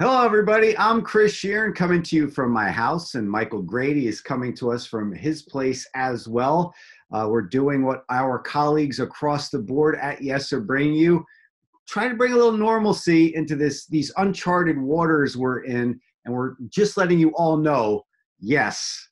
Hello, everybody. I'm Chris Shearn coming to you from my house, and Michael Grady is coming to us from his place as well. Uh, we're doing what our colleagues across the board at Yes are bringing you, trying to bring a little normalcy into this these uncharted waters we're in, and we're just letting you all know, yes,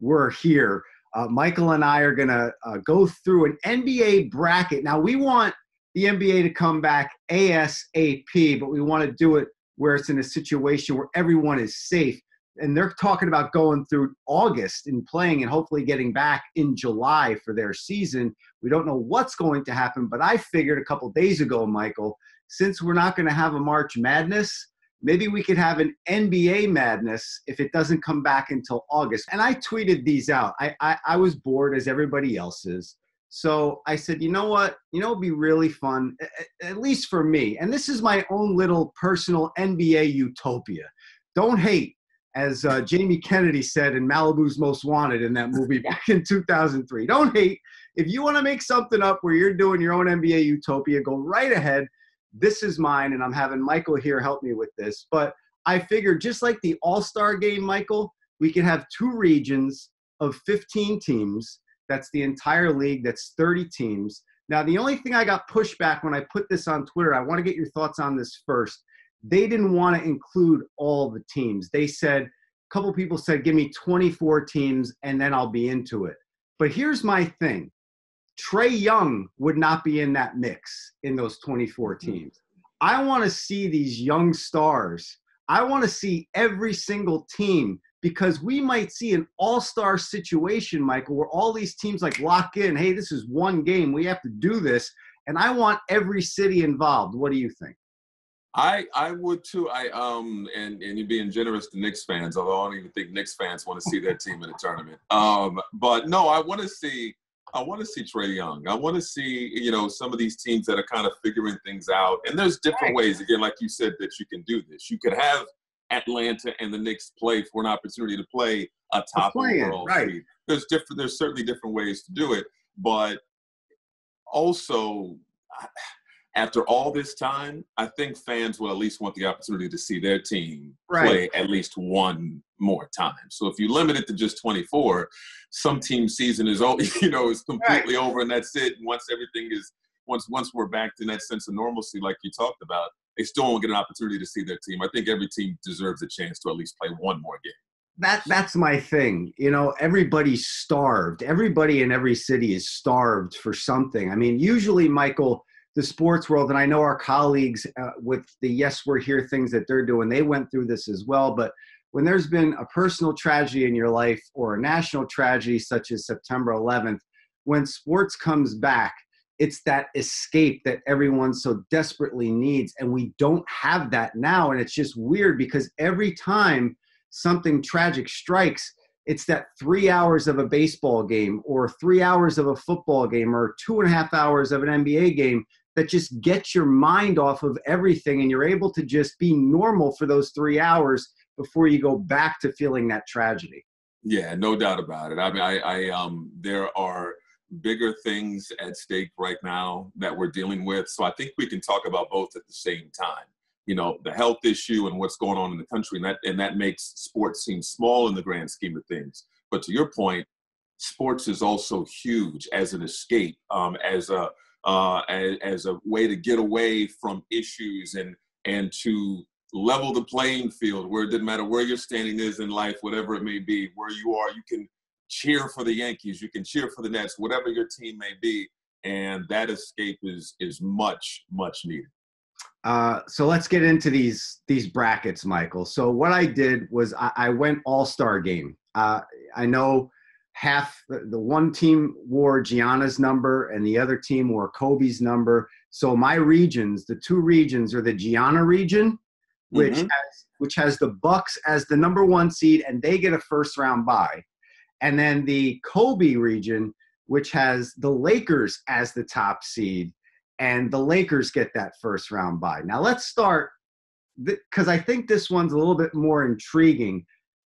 we're here. Uh, Michael and I are going to uh, go through an NBA bracket. Now, we want the NBA to come back ASAP, but we want to do it where it's in a situation where everyone is safe. And they're talking about going through August and playing and hopefully getting back in July for their season. We don't know what's going to happen, but I figured a couple days ago, Michael, since we're not going to have a March Madness, maybe we could have an NBA Madness if it doesn't come back until August. And I tweeted these out. I, I, I was bored as everybody else is. So I said, you know what? You know, it'd be really fun, at least for me. And this is my own little personal NBA utopia. Don't hate, as uh, Jamie Kennedy said in Malibu's Most Wanted in that movie back in 2003. Don't hate. If you want to make something up where you're doing your own NBA utopia, go right ahead. This is mine, and I'm having Michael here help me with this. But I figured just like the All Star game, Michael, we can have two regions of 15 teams that's the entire league. That's 30 teams. Now, the only thing I got pushback when I put this on Twitter, I want to get your thoughts on this first. They didn't want to include all the teams. They said, a couple people said, give me 24 teams and then I'll be into it. But here's my thing Trae Young would not be in that mix in those 24 mm-hmm. teams. I want to see these young stars. I want to see every single team because we might see an all-star situation, Michael, where all these teams like lock in, hey, this is one game, we have to do this, and I want every city involved. What do you think? I I would too. I um and and you're being generous to Knicks fans, although I don't even think Knicks fans want to see their team in a tournament. Um, but no, I want to see I want to see Trae Young. I want to see you know some of these teams that are kind of figuring things out. And there's different ways, again, like you said, that you can do this. You could have Atlanta and the Knicks play for an opportunity to play a top overall right. seed. There's different. There's certainly different ways to do it, but also after all this time, I think fans will at least want the opportunity to see their team right. play at least one more time. So if you limit it to just 24, some team season is over, you know, is completely right. over and that's it. Once everything is once once we're back to that sense of normalcy like you talked about, they still won't get an opportunity to see their team. I think every team deserves a chance to at least play one more game. That that's my thing. You know, everybody's starved. Everybody in every city is starved for something. I mean, usually, Michael, the sports world, and I know our colleagues uh, with the Yes We're Here things that they're doing, they went through this as well. But when there's been a personal tragedy in your life or a national tragedy such as September 11th, when sports comes back, it's that escape that everyone so desperately needs and we don't have that now and it's just weird because every time something tragic strikes it's that three hours of a baseball game or three hours of a football game or two and a half hours of an nba game that just gets your mind off of everything and you're able to just be normal for those three hours before you go back to feeling that tragedy. Yeah no doubt about it. I mean i, I um there are bigger things at stake right now that we're dealing with. So I think we can talk about both at the same time. You know, the health issue and what's going on in the country, and that and that makes sports seem small in the grand scheme of things. But to your point, sports is also huge as an escape, um, as a uh, as, as a way to get away from issues and and to level the playing field where it doesn't matter where your standing is in life, whatever it may be, where you are, you can cheer for the Yankees, you can cheer for the Nets, whatever your team may be, and that escape is is much much needed. Uh, so let's get into these these brackets, Michael. So what I did was I, I went All Star game. Uh, I know half the one team wore Gianna's number and the other team wore Kobe's number. So my regions, the two regions, are the Gianna region, which mm-hmm. has which has the Bucks as the number one seed, and they get a first round bye and then the Kobe region, which has the Lakers as the top seed, and the Lakers get that first round bye. Now let's start because I think this one's a little bit more intriguing.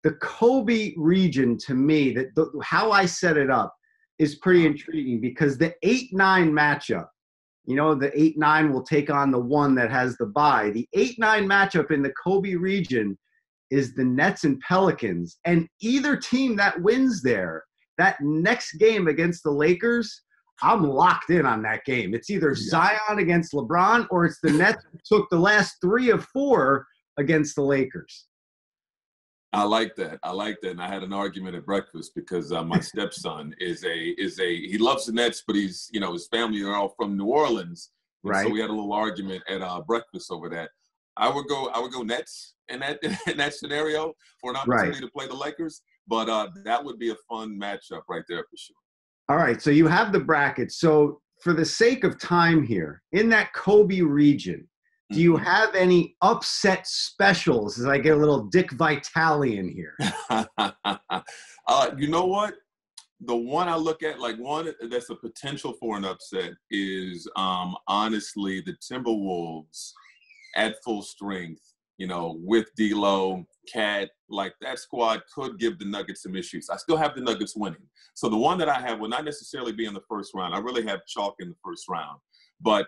The Kobe region, to me, that how I set it up is pretty intriguing because the eight nine matchup, you know, the 8 9 will take on the one that has the bye. The 8 9 matchup in the Kobe region is the Nets and Pelicans. And either team that wins there, that next game against the Lakers, I'm locked in on that game. It's either Zion against LeBron or it's the Nets took the last three of four against the Lakers. I like that. I like that. And I had an argument at breakfast because uh, my stepson is a is a he loves the Nets, but he's you know his family are all from New Orleans. Right. So we had a little argument at uh, breakfast over that. I would go I would go Nets in that in that scenario for an opportunity right. to play the Lakers. But uh, that would be a fun matchup right there for sure. All right. So you have the bracket. So for the sake of time here, in that Kobe region, do you mm-hmm. have any upset specials as I get a little Dick Vitale in here? uh, you know what? The one I look at, like one that's a potential for an upset, is um, honestly the Timberwolves at full strength. You know, with D'Lo, KAT, like that squad could give the Nuggets some issues. I still have the Nuggets winning. So the one that I have will not necessarily be in the first round. I really have chalk in the first round, but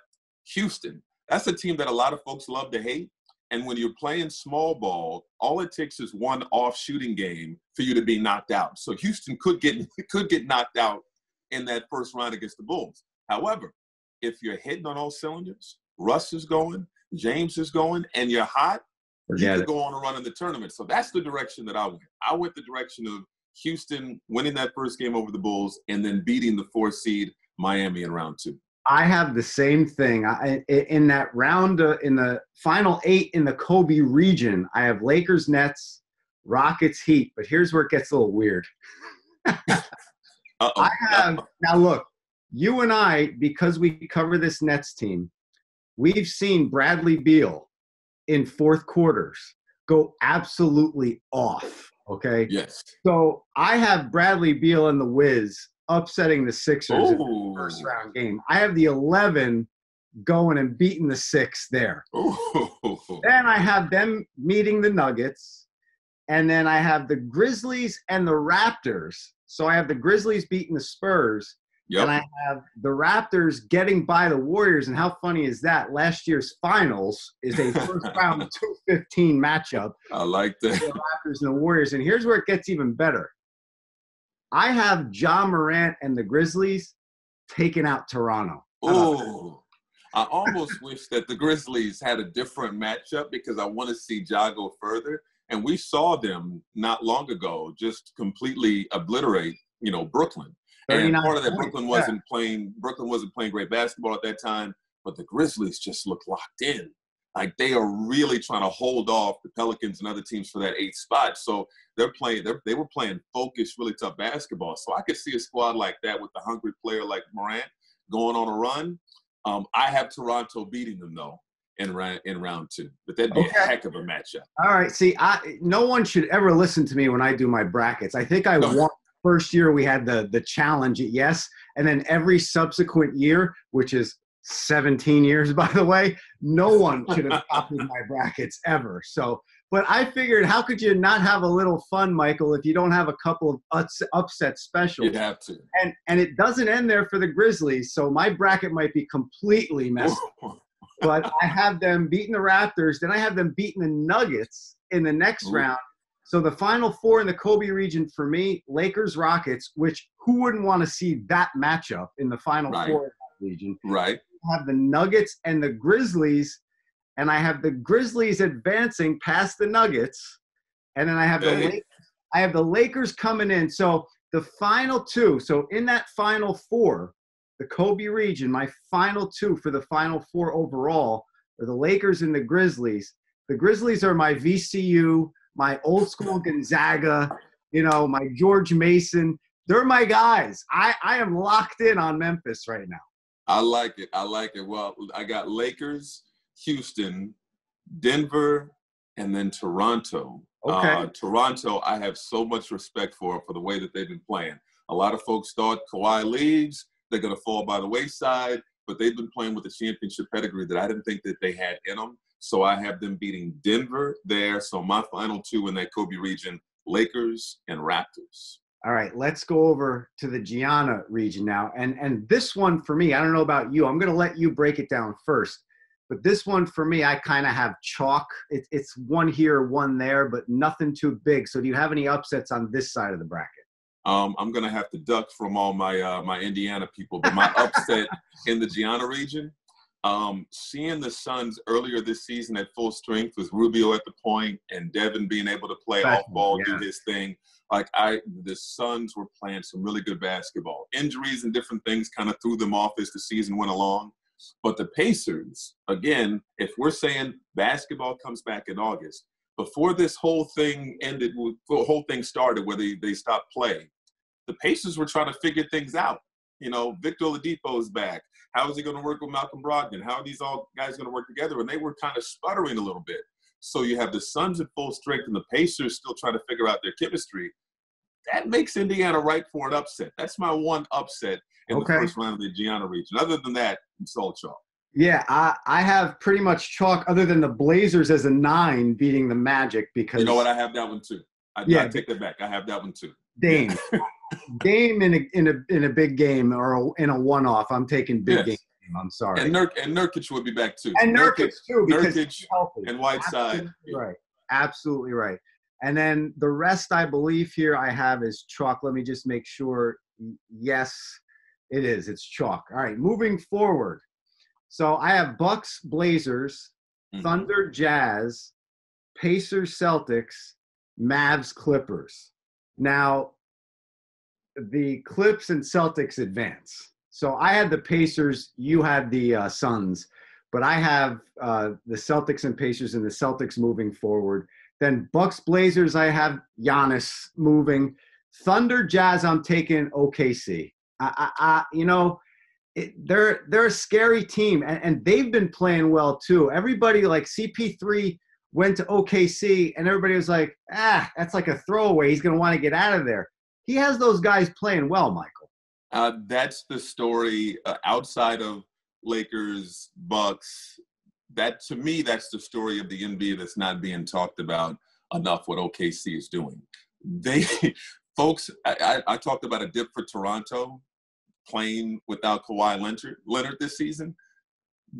Houston that's a team that a lot of folks love to hate. And when you're playing small ball, all it takes is one off shooting game for you to be knocked out. So Houston could get could get knocked out in that first round against the Bulls. However, if you're hitting on all cylinders, Russ is going, James is going, and you're hot, Forget you could go on a run in the tournament. So that's the direction that I went. I went the direction of Houston winning that first game over the Bulls and then beating the four seed Miami in round two. I have the same thing. I, in that round, uh, in the final eight in the Kobe region, I have Lakers, Nets, Rockets, Heat. But here's where it gets a little weird. I have now. Look, you and I, because we cover this Nets team, we've seen Bradley Beal in fourth quarters go absolutely off. Okay. Yes. So I have Bradley Beal and the Wiz upsetting the Sixers Ooh. in the first round game. I have the 11 going and beating the six there. Ooh. Then I have them meeting the Nuggets. And then I have the Grizzlies and the Raptors. So I have the Grizzlies beating the Spurs. Yep. And I have the Raptors getting by the Warriors. And how funny is that? Last year's finals is a first round 215 matchup. I like that. The Raptors and the Warriors. And here's where it gets even better. I have Ja Morant and the Grizzlies taking out Toronto. Oh, I almost wish that the Grizzlies had a different matchup because I want to see Ja go further. And we saw them not long ago just completely obliterate, you know, Brooklyn. And part of that, Brooklyn wasn't playing. Brooklyn wasn't playing great basketball at that time, but the Grizzlies just looked locked in. Like they are really trying to hold off the Pelicans and other teams for that eighth spot. So they're playing. They're, they were playing focused, really tough basketball. So I could see a squad like that with a hungry player like Morant going on a run. Um, I have Toronto beating them though in round in round two, but that'd be okay. a heck of a matchup. All right. See, I no one should ever listen to me when I do my brackets. I think I won first year we had the the challenge at yes, and then every subsequent year, which is 17 years, by the way. No one could have copied my brackets ever. So, but I figured, how could you not have a little fun, Michael, if you don't have a couple of upset specials? You have to. And and it doesn't end there for the Grizzlies. So my bracket might be completely messed up. but I have them beating the Raptors. Then I have them beating the Nuggets in the next Ooh. round. So the final four in the Kobe region for me, Lakers Rockets, which who wouldn't want to see that matchup in the final right. four region? Right I have the Nuggets and the Grizzlies, and I have the Grizzlies advancing past the Nuggets, and then I have the Lakers, I have the Lakers coming in. So the final two. So in that final four, the Kobe region, my final two for the final four overall are the Lakers and the Grizzlies. The Grizzlies are my VCU, my old school Gonzaga, you know, my George Mason. They're my guys. I, I am locked in on Memphis right now. I like it. I like it. Well, I got Lakers, Houston, Denver, and then Toronto. Okay. Uh, Toronto, I have so much respect for for the way that they've been playing. A lot of folks thought Kawhi leaves, they're going to fall by the wayside, but they've been playing with a championship pedigree that I didn't think that they had in them. So I have them beating Denver there. So my final two in that Kobe region, Lakers and Raptors. All right, let's go over to the Gianna region now. And and this one for me, I don't know about you. I'm going to let you break it down first. But this one for me, I kind of have chalk. It, it's one here, one there, but nothing too big. So do you have any upsets on this side of the bracket? Um, I'm gonna have to duck from all my uh, my Indiana people, but my upset in the Gianna region, um, seeing the Suns earlier this season at full strength with Rubio at the point and Devin being able to play off ball, yeah. do his thing. Like I, the Suns were playing some really good basketball. Injuries and different things kind of threw them off as the season went along. But the Pacers, again, if we're saying basketball comes back in August, before this whole thing ended, the whole thing started where they, they stopped playing, the Pacers were trying to figure things out. You know, Victor Oladipo is back. How is he going to work with Malcolm Brogdon? How are these all guys going to work together? And they were kind of sputtering a little bit. So you have the Suns at full strength and the Pacers still trying to figure out their chemistry. That makes Indiana right for an upset. That's my one upset in okay. the first round of the Gianna region. Other than that, it's all chalk. Yeah, I, I have pretty much chalk other than the Blazers as a nine beating the Magic because you know what I have that one too. I, yeah, I take that back. I have that one too. Dame, Dame in a in a in a big game or a, in a one off. I'm taking big yes. game. I'm sorry. And Nurk and Nurkic would be back too. And Nurkic, Nurkic too. Nurkic and Whiteside. Absolutely right. Absolutely right. And then the rest, I believe here I have is chalk. Let me just make sure. Yes, it is. It's chalk. All right, moving forward. So I have Bucks, Blazers, mm-hmm. Thunder, Jazz, Pacers, Celtics, Mavs, Clippers. Now, the Clips and Celtics advance. So I had the Pacers, you had the uh, Suns, but I have uh, the Celtics and Pacers and the Celtics moving forward. Then Bucks, Blazers, I have Giannis moving. Thunder, Jazz, I'm taking OKC. I, I, I you know, it, they're they're a scary team, and, and they've been playing well too. Everybody like CP3 went to OKC, and everybody was like, ah, that's like a throwaway. He's going to want to get out of there. He has those guys playing well, Michael. Uh, that's the story uh, outside of Lakers, Bucks. That to me, that's the story of the NBA that's not being talked about enough. What OKC is doing, they folks. I, I, I talked about a dip for Toronto playing without Kawhi Leonard, Leonard this season.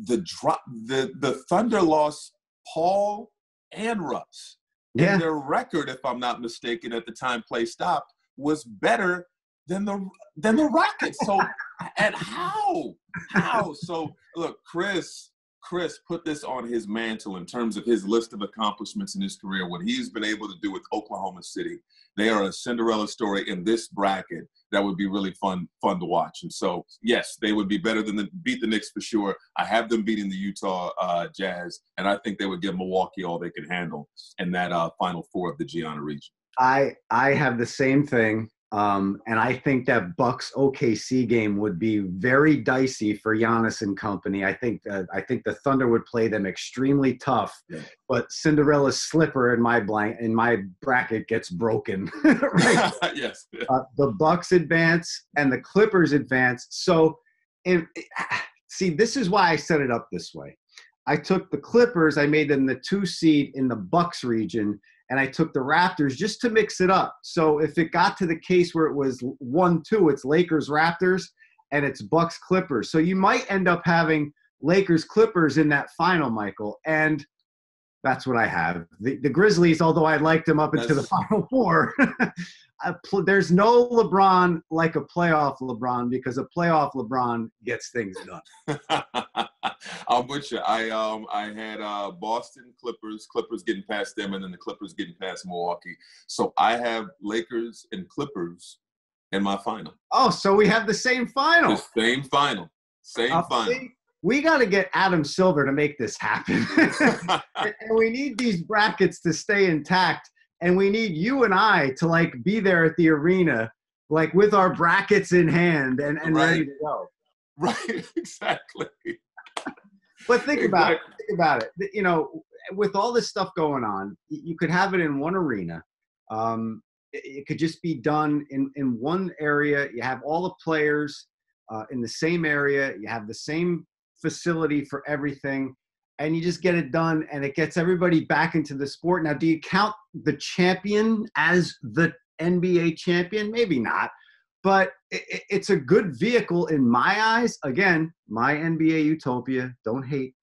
The drop, the the Thunder lost Paul and Russ. Yeah. And their record, if I'm not mistaken, at the time play stopped, was better than the than the Rockets. So and how? How? So look, Chris Chris put this on his mantle in terms of his list of accomplishments in his career, what he's been able to do with Oklahoma City. They are a Cinderella story in this bracket that would be really fun fun to watch. And so, yes, they would be better than the beat the Knicks for sure. I have them beating the Utah uh, Jazz, and I think they would give Milwaukee all they can handle in that uh, Final Four of the Gianna region. I I have the same thing. Um, and I think that Bucks OKC game would be very dicey for Giannis and company. I think uh, I think the Thunder would play them extremely tough, yeah. but Cinderella's slipper in my blank in my bracket gets broken. yes. Uh, the Bucks advance and the Clippers advance. So, if, see, this is why I set it up this way. I took the Clippers. I made them the two seed in the Bucks region and I took the Raptors just to mix it up. So if it got to the case where it was 1 2, it's Lakers Raptors and it's Bucks Clippers. So you might end up having Lakers Clippers in that final, Michael. And that's what I have. The, the Grizzlies, although I liked them up into the final four, there's no LeBron like a playoff LeBron because a playoff LeBron gets things done. I'm with you. I um I had uh Boston Clippers, Clippers getting past them, and then the Clippers getting past Milwaukee. So I have Lakers and Clippers in my final. Oh, so we have the same final. The same final. Same final. See, we got to get Adam Silver to make this happen. and we need these brackets to stay intact. And we need you and I to like be there at the arena, like with our brackets in hand and, and right. ready to go. Right, exactly. But think about it. Think about it. You know, with all this stuff going on, you could have it in one arena. Um, it could just be done in, in one area. You have all the players uh, in the same area. You have the same facility for everything, and you just get it done, and it gets everybody back into the sport. Now, do you count the champion as the NBA champion? Maybe not. But it's a good vehicle in my eyes. Again, my NBA utopia. Don't hate.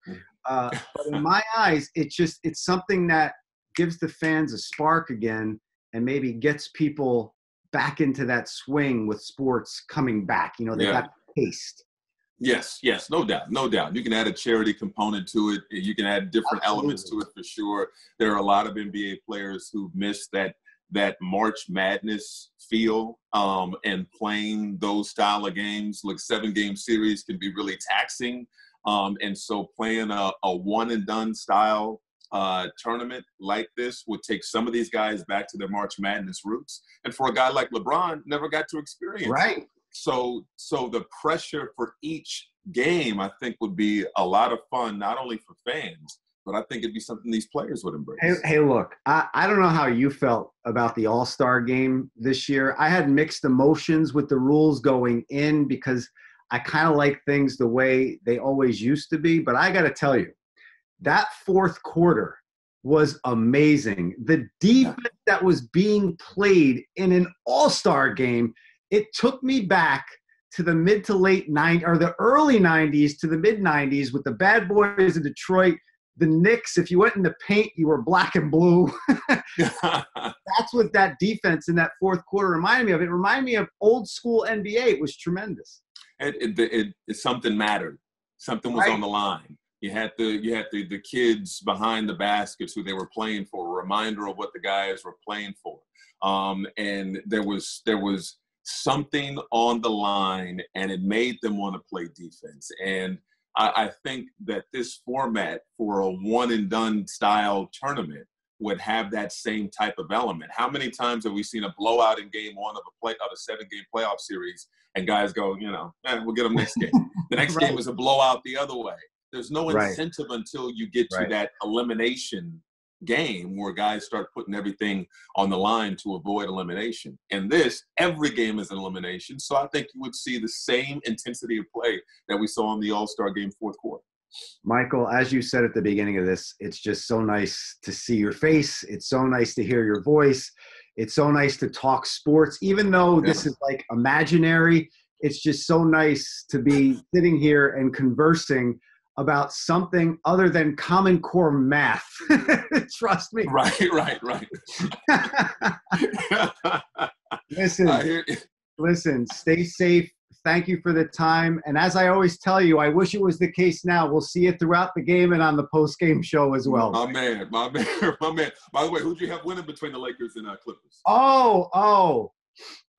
Uh, but in my eyes, it's just it's something that gives the fans a spark again, and maybe gets people back into that swing with sports coming back. You know, they yeah. got taste. Yes, yes, no doubt, no doubt. You can add a charity component to it. You can add different Absolutely. elements to it for sure. There are a lot of NBA players who miss that that March Madness feel um, and playing those style of games. Like seven game series can be really taxing, um, and so playing a, a one and done style uh, tournament like this would take some of these guys back to their March Madness roots. And for a guy like LeBron, never got to experience right so so the pressure for each game i think would be a lot of fun not only for fans but i think it'd be something these players would embrace. Hey, hey look I, I don't know how you felt about the all-star game this year. I had mixed emotions with the rules going in because i kind of like things the way they always used to be but i got to tell you that fourth quarter was amazing. The defense that was being played in an all-star game it took me back to the mid to late 90s or the early 90s to the mid 90s with the bad boys in Detroit. The Knicks, if you went in the paint, you were black and blue. That's what that defense in that fourth quarter reminded me of. It reminded me of old school NBA. It was tremendous. It, it, it, it something mattered. Something was right. on the line. You had the you had the, the kids behind the baskets who they were playing for. A reminder of what the guys were playing for. Um, and there was there was something on the line and it made them want to play defense. And I, I, think that this format for a one and done style tournament would have that same type of element. How many times have we seen a blowout in game one of a play of a seven game playoff series and guys go, you know, eh, we'll get them next game. The next right. game is a blowout the other way. There's no incentive right. until you get to right. that elimination game where guys start putting everything on the line to avoid elimination. And this, every game is an elimination. So I think you would see the same intensity of play that we saw in the All Star game fourth quarter. Michael, as you said at the beginning of this, it's just so nice to see your face. It's so nice to hear your voice. It's so nice to talk sports, even though this is like imaginary. It's just so nice to be sitting here and conversing about something other than Common Core math. Trust me. Right, right, right. listen, listen, stay safe. Thank you for the time. And as I always tell you, I wish it was the case now. We'll see you throughout the game and on the post game show as well. My man, my man, my man. By the way, who'd you have winning between the Lakers and uh, Clippers? Oh, oh.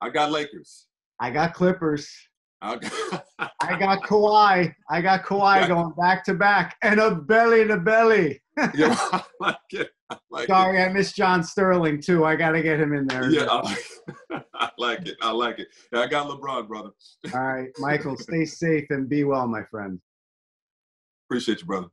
I got Lakers. I got Clippers. I got Kawhi. I got Kawhi going back to back and a belly to belly. yeah, I like it. I like Sorry, it. I missed John Sterling too. I got to get him in there. Yeah, I like, I like it. I like it. Yeah, I got LeBron, brother. All right, Michael, stay safe and be well, my friend. Appreciate you, brother.